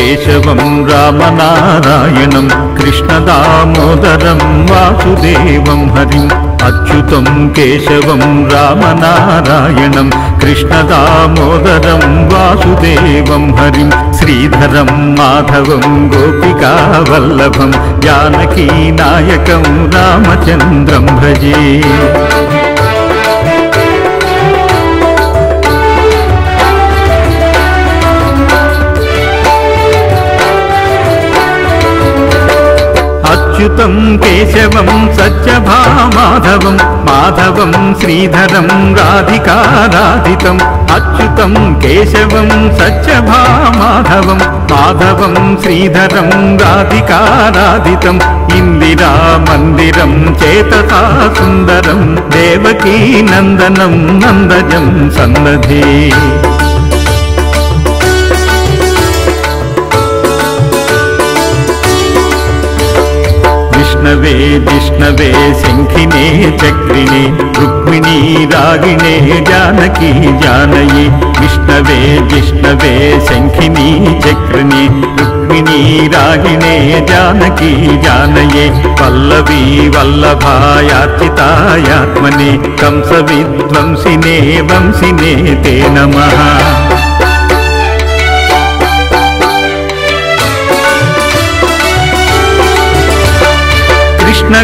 केशवं रामनारायणं कृष्णदामोदरं वासुदेवं हरिम् अच्युतं केशवं रामनारायणं कृष्णदामोदरं वासुदेवं हरिं श्रीधरं माधवं गोपिकावल्लभं जानकीनायकं रामचन्द्रं भजे। అచ్యుతం కేశవం సత్యభామాధవం మాధవం శ్రీధరం రాధికారాధితం అచ్యుతం కేశవం సత్యభామాధవం మాధవం శ్రీధరం రాధికారాధితం ఇందిరా మందిరం చేతసా సుందరం దేవకీ నందనం నందజం సన్నధే विष्णवे विष्णवे शङ्खिने चक्रिणे रुक्मिणी रागिणे जानकी जानये विष्णवे विष्णवे शङ्खिनी चक्रिणे रुक्मिणी रागिणे जानकी जानये पल्लवी वल्लभायाचितायात्मने कंसवि वंसिने ते नमः।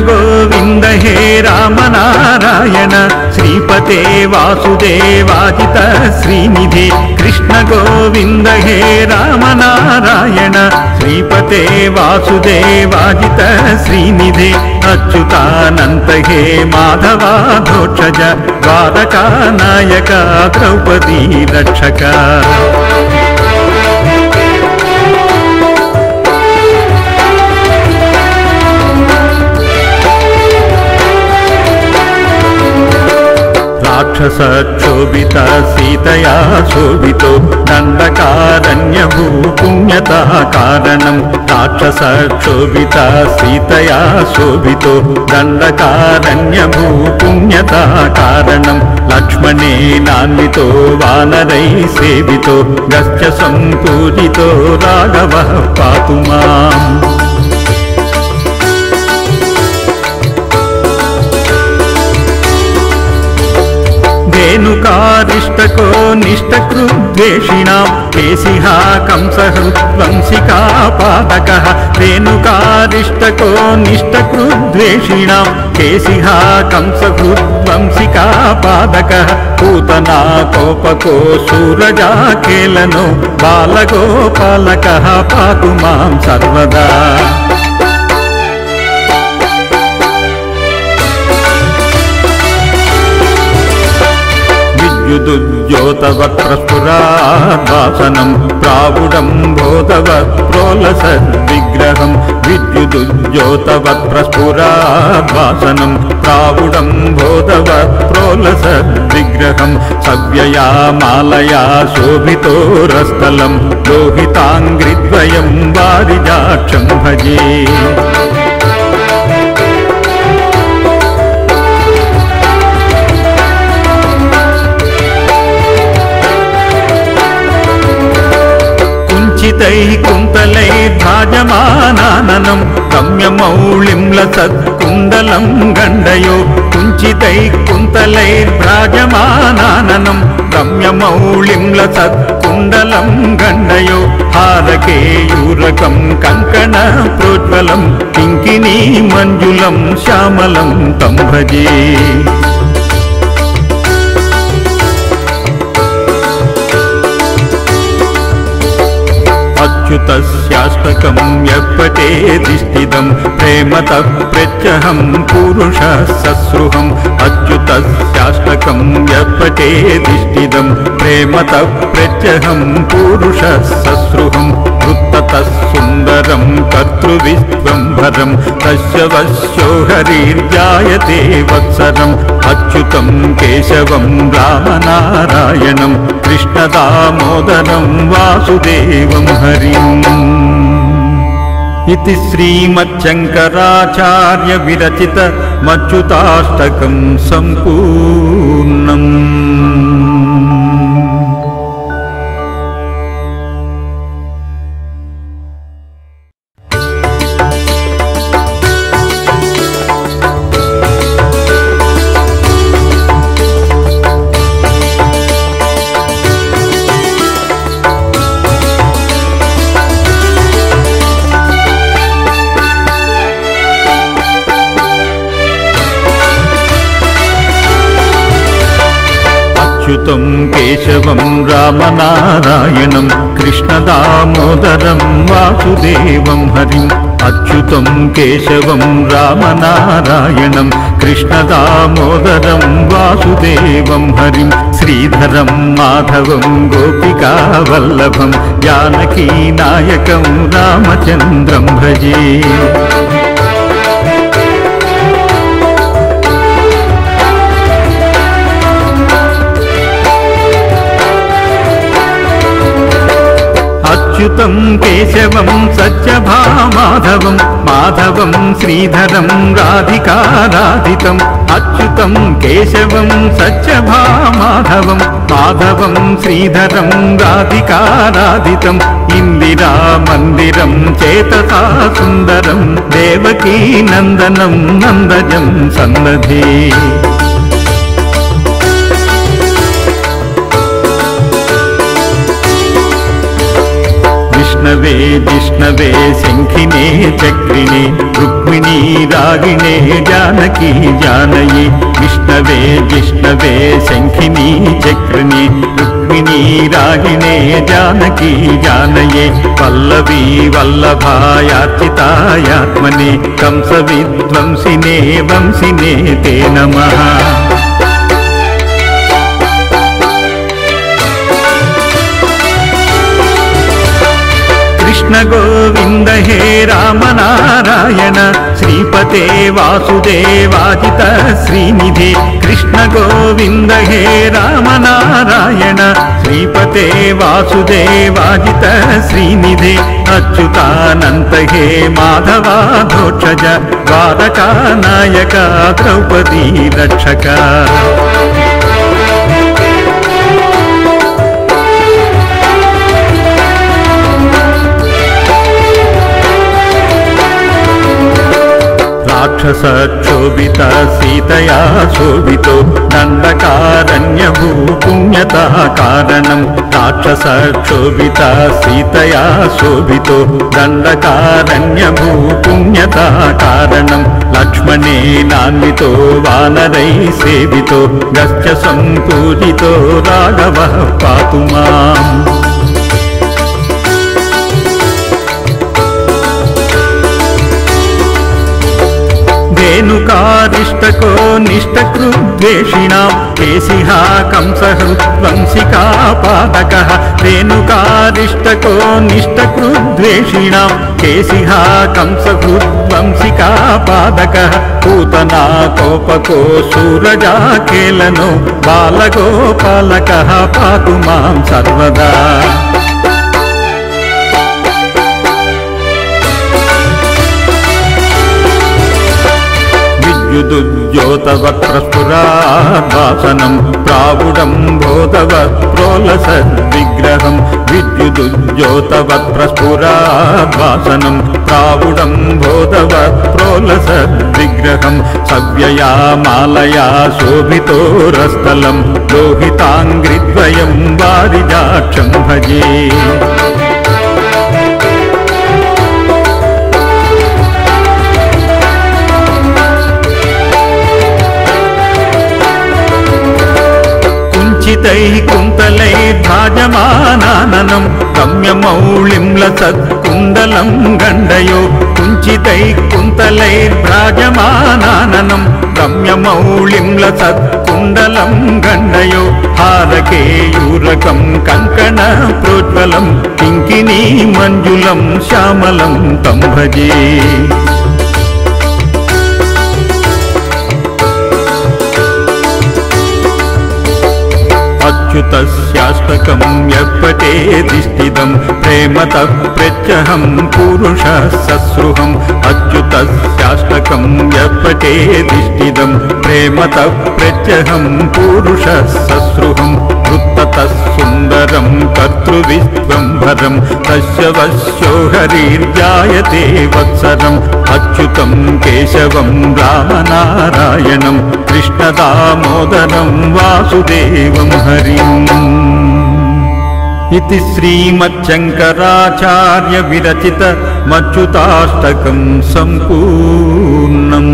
గోవింద హే రామనారాయణ శ్రీపతే వాసుదేవాజిత శ్రీనిధి కృష్ణ గోవింద హే రామనారాయణ శ్రీపతే వాసుదేవాజిత శ్రీనిధి అచ్యుతానంత హే మాధవాధోక్షజ ద్వారకా నాయక ద్రౌపదీ రక్షక. రాక్షసక్షోభిత సీతయా శోభితో దండకారణ్య పుణ్యత కారణం. రాక్షసక్షోభిత సీతయా శోభితో దండకారణ్య పుణ్యత కారణం. లక్ష్మణే నాన్వితో వానరై సేవితో గస్య సంపూజితో రాఘవ పాతు మాం ధేనుకారిష్టకో నిష్టకృద్వేషిణాం కేశిహ కంసహృద్వంశికా పాదక ధేనుకారిష్టకో నిష్టకృద్వేషిణాం కేశిహ కంసహృద్వంశికా పాదక పూతనా కోపకో సూరజా కేలనో బాలగోపాలక द्योतवत्रस्फुरापासनं प्रावुडं बोधवत् प्रोलसद्विग्रहं विद्युदुद्योतवत्रस्फुरापासनं प्रावुडं बोधवत् प्रोलसद्विग्रहं सव्यया मालया शोभितोरस्थलं दोहिताङ्ग्रिद्वयं वारिजाक्षं भजे। రమ్యమౌళిం లసత్కుండలం గండయో కుంచితై కుంతలై భ్రాజమానాననం రమ్యమౌళిం లసత్కుండలం గండయో హారకేయూరకం కంకణ ప్రోజ్వలం కింకినీ మంజులం శ్యామలం తం భజే అచ్యుతస్యాష్టకం शाश्वकं व्यप्पटे तिष्ठितं प्रेमतः प्रत्यहं पुरुषः सस्रुहम् अच्युतः शाश्वकं तिष्ठितं प्रेमतः प्रत्यहं पुरुषः सस्रुहं वृत्ततः सुन्दरं कर्तृविश्वम्भरं तस्य वश्यो हरिर्जायते वत्सरम् अच्युतं केशवं रामनारायणं कृष्णदामोदरं वासुदेवं हरिम्। इति श्रीमच्छङ्कराचार्यविरचितमच्युताष्टकं सम्पूर्णम्। त्वं केशवं रामनारायणं कृष्णदामोदरं वासुदेवं हरिम् अच्युतं केशवं रामनारायणं कृष्णदामोदरं वासुदेवं हरिं। श्रीधरं माधवं गोपिकावल्लभं जानकीनायकं रामचन्द्रं भजे। అచ్యుతం కేశవం సత్యభా మాధవం మాధవం శ్రీధరం రాధికారాధితం. అచ్యుతం కేశవం సత్యభామాధవం మాధవం శ్రీధరం రాధికారాధితం. ఇందిరా మందిరం చేతసా సుందరం దేవకీ నందనం నందజం సన్నధే. विष्णवे विष्णवे शङ्खिने चक्रिणे रुक्मिणी रागिणे जानकी जानये विष्णवे विष्णवे शङ्खिनी चक्रिणे रुक्मिणी रागिणे जानकी जानये वल्लवी वल्लभायाचितायात्मने कंसविध्वंसिने वंसिने ते नमः। కృష్ణ గోవింద హే రామనారాయణ శ్రీపతే వాసుదేవాజిత శ్రీనిధి. కృష్ణ గోవింద హే రామనారాయణ శ్రీపతే వాసుదేవాజిత శ్రీనిధి. అచ్యుతానంత హే మాధవాధోక్షజ ద్వారకా నాయక ద్రౌపదీ రక్షక. రాక్షసక్షోభిత సీతయా శోభితో దండకారణ్యభూ పుణ్యత కారణం రాక్షసక్షోభిత సీతయా శోభితో దండకారణ్యభూ పుణ్యత కారణం లక్ష్మణే నాన్వితో వానరై సేవితో గస్య సంపూజితో రాఘవ పాతుమా పాతు మాం ధేనుకారిష్టకో నిష్టకృద్వేషిణాం కేశిహా కంసహృద్వంశికా పాదక ధేనుకారిష్టకో నిష్టకృద్వేషిణాం కేశిహా కంసహృద్వంశికా పాదక పూతనా विद्युदुद्योतवप्रस्फुरापासनं प्रावुडं भोगवत् प्रोलसद्विग्रहं विद्युदुद्योतवप्रस्फुरापासनं प्रावुडं भोगवत् प्रोलसद्विग्रहं सव्यया मालया शोभितोरस्थलं लोहिताङ्घ्रिद्वयं वारिजाक्षं भजे। శోభితోరస్థలం లోహితాంగ్రిద్వయం వారిజాక్షం భజే కుంచితై కుంతలై భాజమానాననం రమ్యమౌళిం లసత్కుండలం గండయో కుంచితై కుంతలై భ్రాజమానాననం రమ్యమౌళిం లసత్కుండలం గండయో హారకేయూరకం కంకణ ప్రోజ్వలం కింకినీ మంజులం శ్యామలం తం భజే अच्युतस्याश्वकं व्यपटे तिष्ठितं प्रेमतः प्रत्यहं पुरुषः ससृहम् अच्युतस्याश्वकं व्यपटे तिष्ठितं प्रेमतः प्रत्यहं पुरुषः ससृहम् वृत्ततः सुन्दरं कर्तृविश्वम्भरं तस्य वश्यो हरिर्जायते वत्सरम् अच्युतं केशवं रामनारायणं कृष्णदामोदरं वासुदेवं हरि इति श्रीमच्छङ्कराचार्यविरचितमच्युताष्टकम् सम्पूर्णम्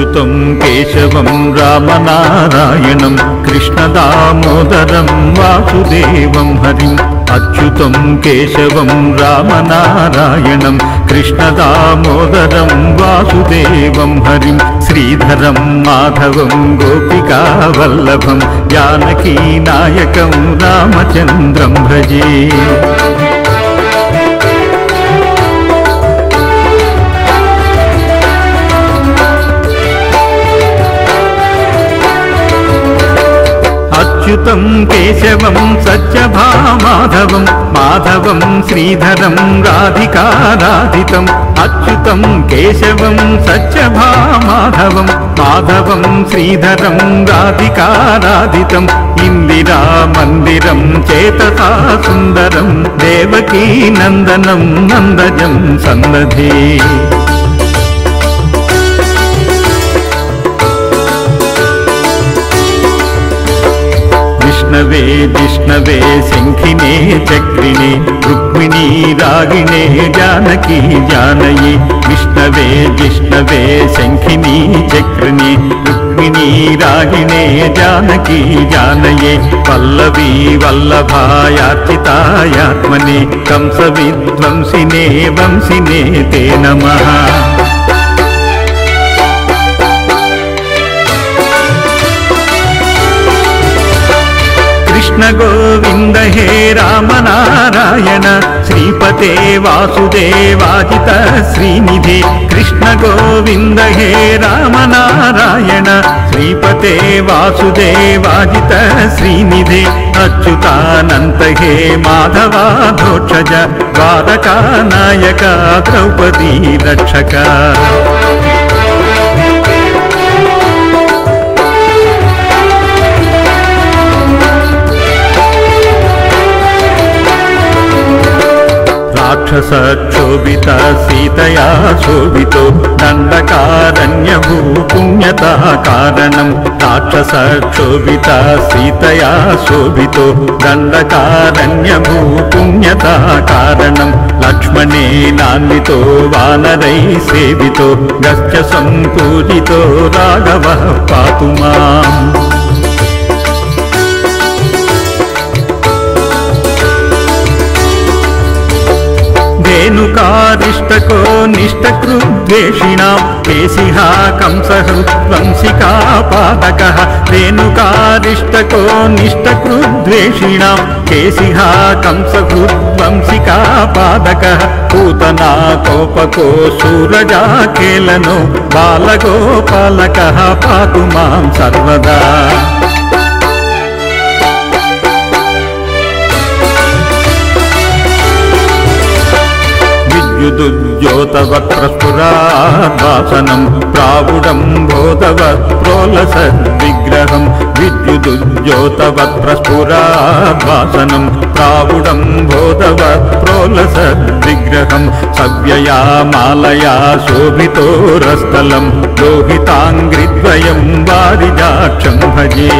अच्युतं केशवं रामनारायणं कृष्णदामोदरं वासुदेवं हरिम् अच्युतं केशवं रामनारायणं कृष्णदामोदरं वासुदेवं हरिं। श्रीधरं माधवं गोपिकावल्लभं जानकीनायकं रामचन्द्रं भजे। అచ్యుతం కేశవం సత్యభామాధవం మాధవం శ్రీధరం రాధికారాధితం. అచ్యుతం కేశవం సత్యభామాధవం మాధవం శ్రీధరం రాధికారాధితం. ఇందిరా మందిరం చేతసా సుందరం దేవకీ నందనం నందజం సన్నధే विष्णवे शङ्खिने चक्रिणे रुक्मिणी रागिणे जानकी जानयि। विष्णवे जिष्णवे शङ्खिनी चक्रिणे रुक्मिणी रागिणे जानकी जानये। पल्लवी वल्लभायाचितायात्मने कंसविध्वंसिने वंसिने ते नमः। రామనారాయణ శ్రీపతే వాసుదేవాజిత శ్రీనిధి కృష్ణ గోవింద హే రామనారాయణ శ్రీపతే వాసుదేవాజిత శ్రీనిధి అచ్యుతానంత హే మాధవాధోక్షజ ద్వారకా నాయక ద్రౌపదీ రక్షక. రాక్షస క్షోభిత సీతయా శోభితో దండకారణ్య పుణ్యత కారణం. రాక్షస క్షోభిత సీతయా శోభితో దండకారణ్య పుణ్యత కారణం. లక్ష్మణే నాన్వితో వానరై సేవితో గస్య సంపూజితో రాఘవ పాతుమా మాం ధేనుకారిష్టకో నిష్టకృద్వేషిణాం కేశిహ కంసహృద్వంశికా పాదక. ధేనుకారిష్టకో నిష్టకృద్వేషిణాం కేశిహ కంసహృద్వంశికా పాదక పూతనా కోపకో సూరజా కేలనో బాలగోపాలక. పాతు మాం సర్వదా. विद्युदुद्योतवप्रस्फुरा वासनं प्रावुडं बोधवत् प्रोलसद्विग्रहं विद्युदुद्योतवत्प्रस्फुराभासनं प्रावुडं बोधवत् प्रोलसद्विग्रहं सव्यया मालया शोभितोरस्थलं लोहिताङ्घ्रिद्वयं वारिजाक्षं भजे।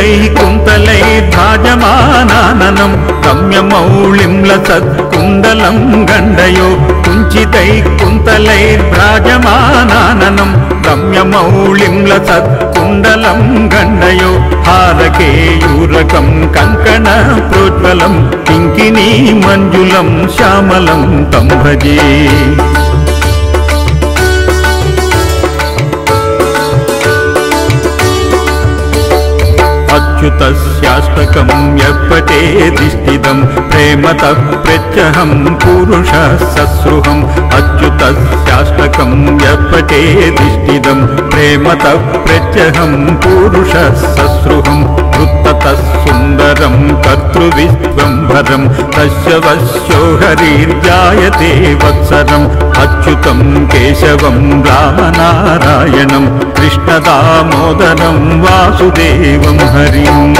శోభితోరస్థలం లోహితాంగ్రిద్వయం వారిజాక్షం భజే కుంచితై కుంతలై భాజమానాననం రమ్యమౌళిం లసత్కుండలం గండయో. కుంచితై కుంతలై భ్రాజమానాననం రమ్యమౌళిం లసత్కుండలం గండయో. హారకేయూరకం కంకణ ప్రోజ్వలం. కింకినీ మంజులం శ్యామలం తం భజే अच्युतस्याश्वकं व्यपटे तिष्ठितं प्रेमतव प्रत्यहं पुरुषः ससृहम् अच्युतस्याष्टकं व्यपटे तिष्ठितं प्रेमतव प्रत्यहं पुरुषः ससृहम् उत्ततः सुन्दरं कर्तृविश्वम्भरं तस्य वश्यो हरिर्जायते वत्सरम् अच्युतं केशवं रामनारायणं कृष्णदामोदरं वासुदेवं हरिम्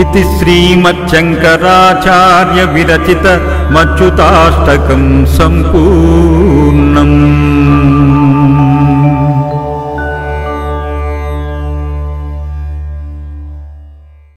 इति श्रीमच्छङ्कराचार्यविरचितमच्युताष्टकं सम्पूर्णम्